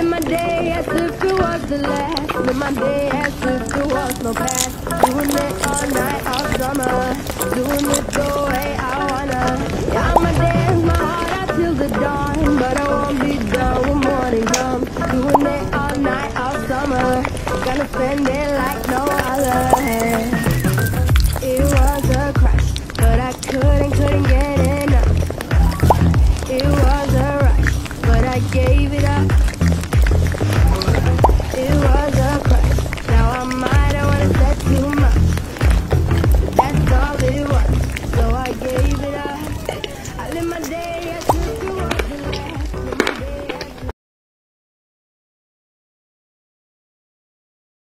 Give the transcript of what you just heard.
In my day as if it was the last. Live my day as if it was no past. Doing it all night, all summer. Doing it the way I wanna. Yeah, I'ma dance my heart out till the dawn. But I won't be done when morning comes. Doing it all night, all summer. Gonna spend it like no other. It was a crush, but I couldn't, couldn't get enough. It was a rush, but I gave it up.